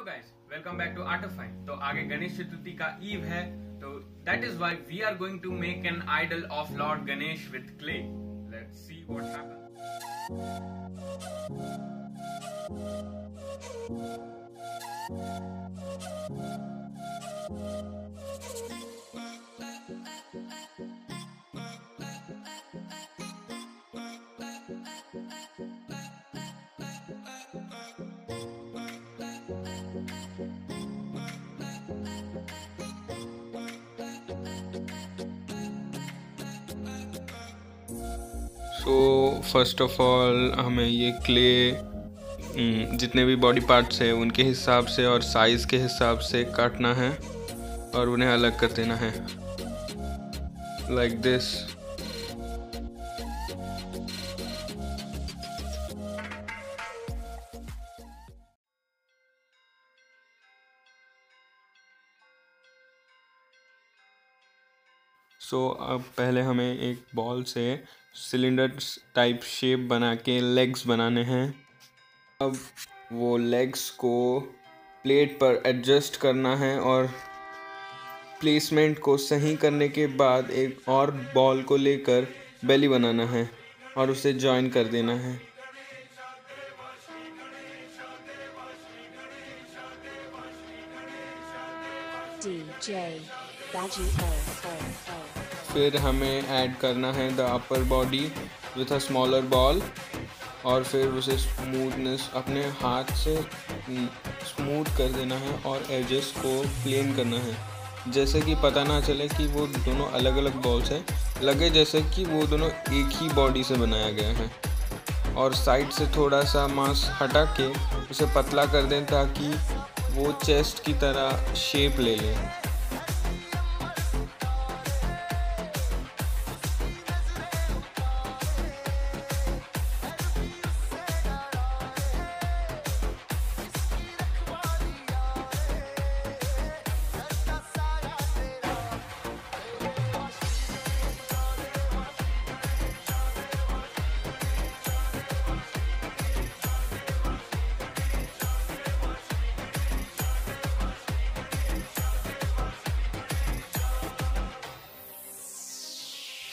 Hello guys welcome back to art of fine तो आगे गणेश चतुर्थी का ईव है तो that is why we are going to make an idol of lord Ganesh with clay let's see what happens so first of all हमें ये clay जितने भी body parts हैं उनके हिसाब से और साइज़ के हिसाब से काटना है और उन्हें अलग कर देना है। लाइक दिस सो so, अब पहले हमें एक बॉल से सिलेंडर टाइप शेप बना के लेग्स बनाने हैं अब वो लेग्स को प्लेट पर एडजस्ट करना है और प्लेसमेंट को सही करने के बाद एक और बॉल को लेकर बेली बनाना है और उसे जॉइन कर देना है DJ. फिर हमें ऐड करना है the upper body with a smaller ball और फिर उसे स्मूथनेस अपने हाथ से स्मूथ कर देना है और एजेस को प्लेन करना है। जैसे कि पता ना चले कि वो दोनों अलग अलग बॉल्स हैं, लगे जैसे कि वो दोनों एक ही बॉडी से बनाया गया है। और साइड से थोड़ा सा मांस हटा के उसे पतला कर दें ताकि वो चेस्ट की तरह शेप ले लें।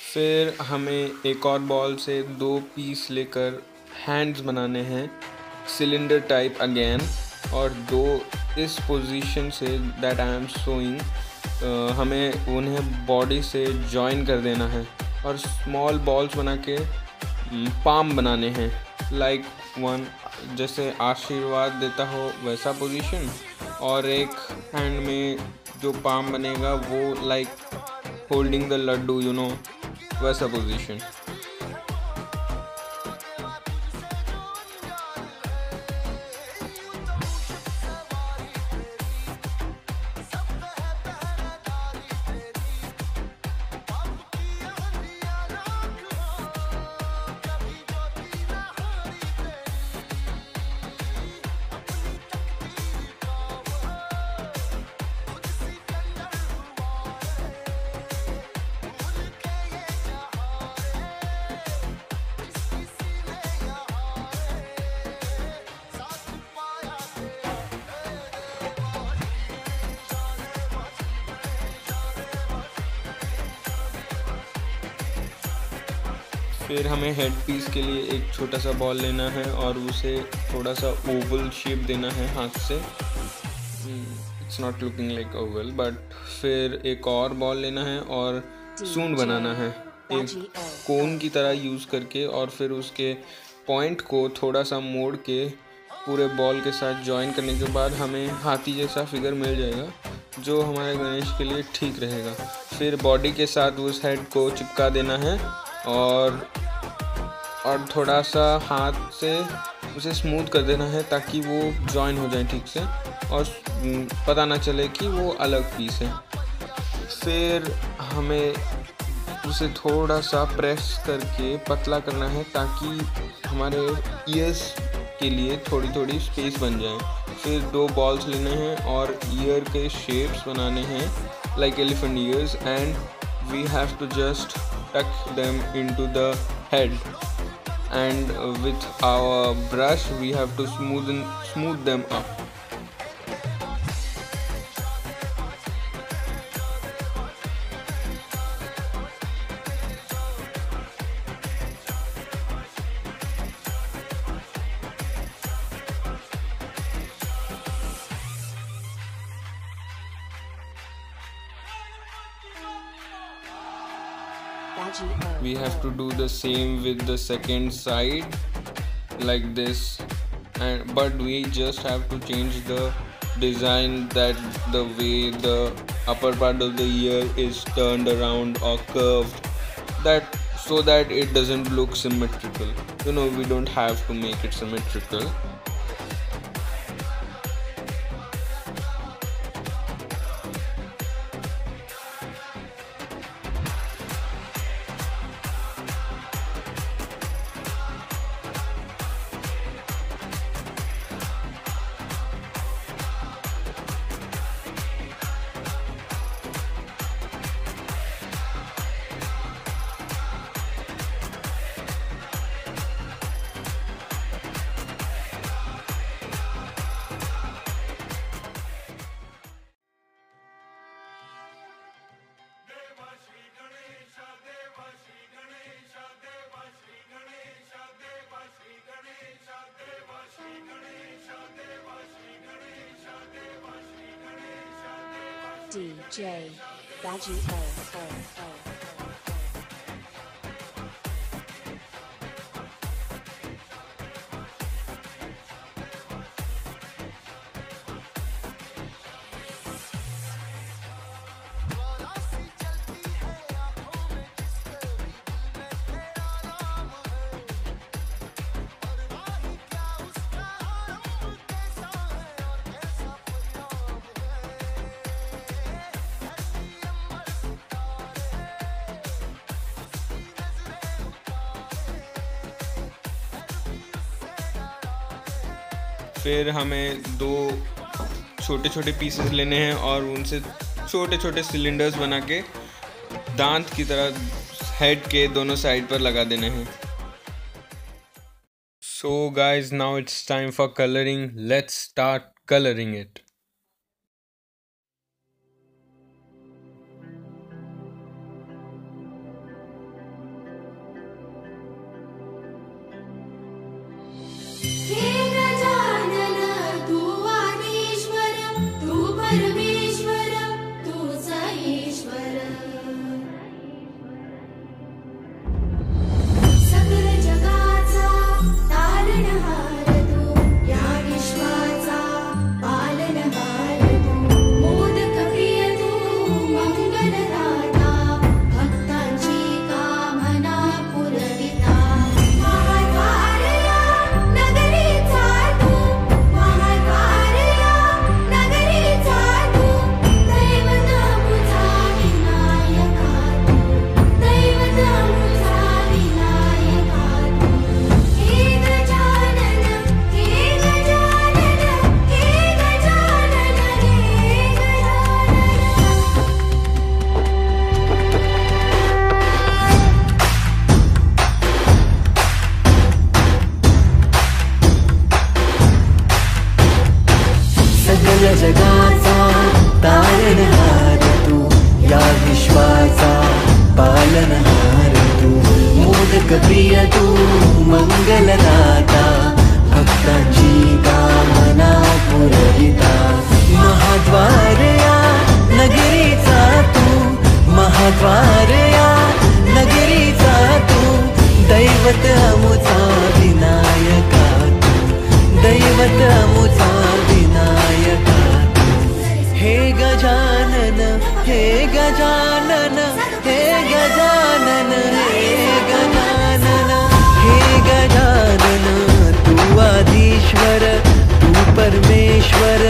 फिर हमें एक और बॉल से दो पीस लेकर हैंड्स बनाने हैं सिलेंडर टाइप अगेन और दो इस पोजीशन से दैट आई एम सोइंग हमें उन्हें बॉडी से जॉइन कर देना है और स्मॉल बॉल्स बना के पाम बनाने हैं लाइक like वन जैसे आशीर्वाद देता हो वैसा पोजीशन और एक हैंड में जो पाम बनेगा वो like holding the laddoo you know वैसा पोजीशन फिर हमें हेड पीस के लिए एक छोटा सा बॉल लेना है और उसे थोड़ा सा ओवल शेप देना है हाथ से। It's not looking like oval but फिर एक और बॉल लेना है और सूंड बनाना है। एक कोन की तरह यूज़ करके और फिर उसके पॉइंट को थोड़ा सा मोड़ के पूरे बॉल के साथ ज्वाइन करने के बाद हमें हाथी जैसा फिगर मिल जाएगा जो हमारे गणेश के लिए ठीक रहेगा। फिर बॉडी के साथ उस हेड को चिपका देना है और और थोड़ा सा हाथ से उसे स्मूथ कर देना है ताकि वो जॉइन हो जाए ठीक से और पता ना चले कि वो अलग पीस है। फिर हमें उसे थोड़ा सा प्रेस करके पतला करना है ताकि हमारे ईयर्स के लिए थोड़ी थोड़ी स्पेस बन जाए। फिर दो बॉल्स लेने हैं और ईयर के शेप्स बनाने हैं like elephant ears and we have to just tuck them into the head and with our brush we have to smoothen smooth them up we have to do the same with the second side like this. And but we just have to change the design that the way the upper part of the ear is turned around or curved that so that it doesn't look symmetrical. You know we don't have to make it symmetrical DJ Baji O. O. O. फिर हमें दो छोटे छोटे pieces लेने हैं और उनसे छोटे छोटे सिलेंडर्स बना के दांत की तरह हेड के दोनों साइड पर लगा देने हैं। So guys now it's time for colouring let's start colouring it Gajanan हे गजानन हे गजानन हे गजानन हे गजानन तू आदिश्वर तू परमेश्वर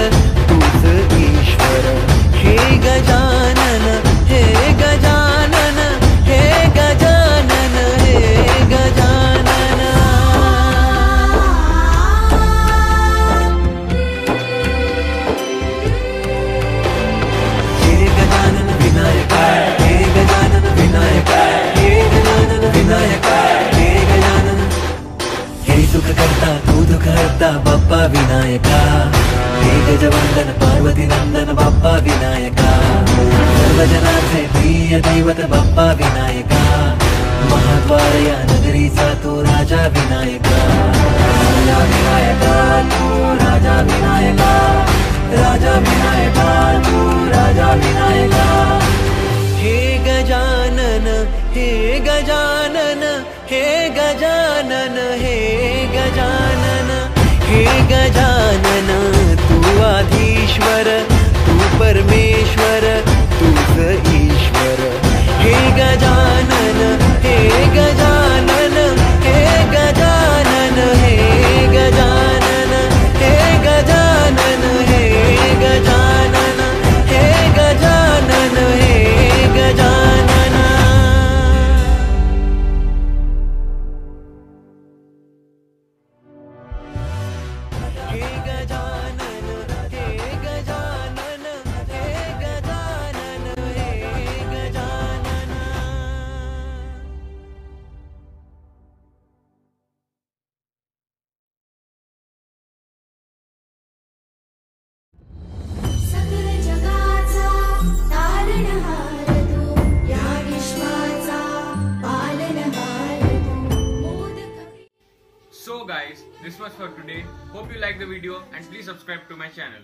करता तू दुःख हरता बाप्पा विनायका गजवंदन पार्वती नंदन बाप्पा विनायक सर्व जनाचे प्रिय दैवत बाप्पा विनायक महाद्वार या नगरीचा तो राजा विनायका राजा विनायक राजा विनायक राजा ईश्वर। हे Gajanan this was for today. Hope you like the video and please subscribe to my channel.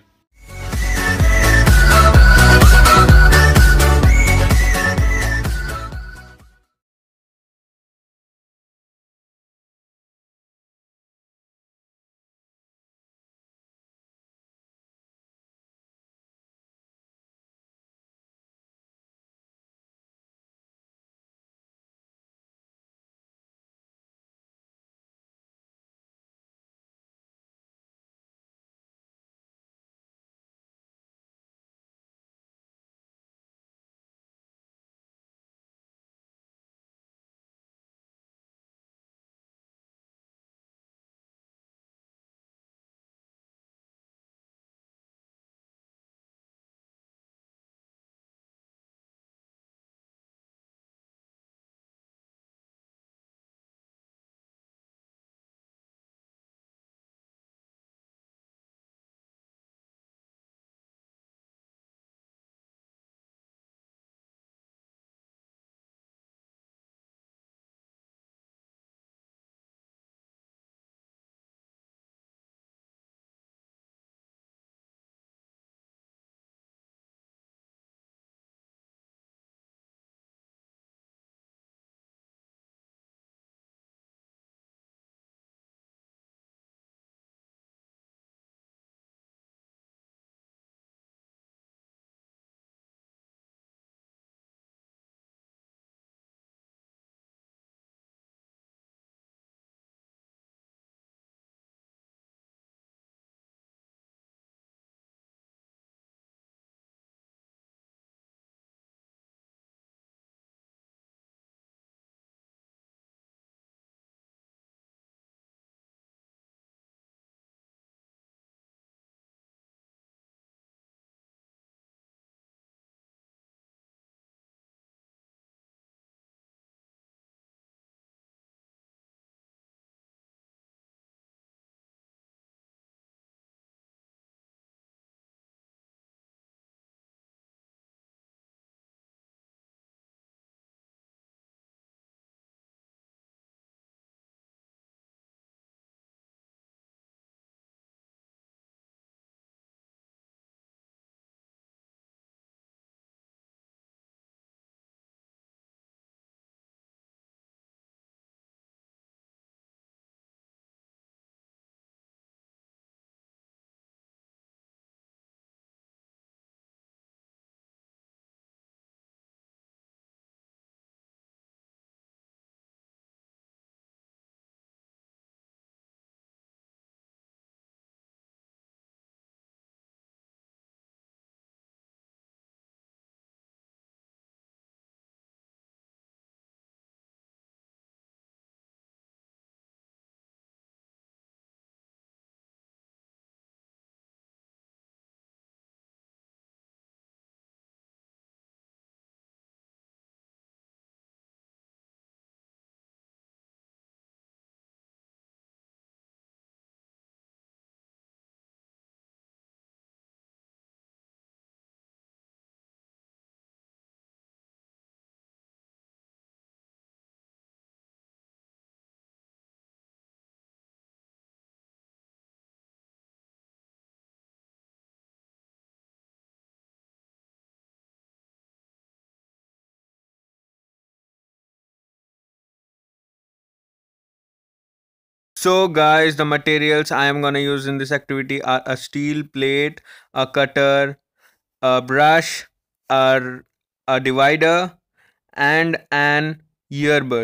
So guys, the materials I am gonna use in this activity are a steel plate, a cutter, a brush, a, a divider and an earbud.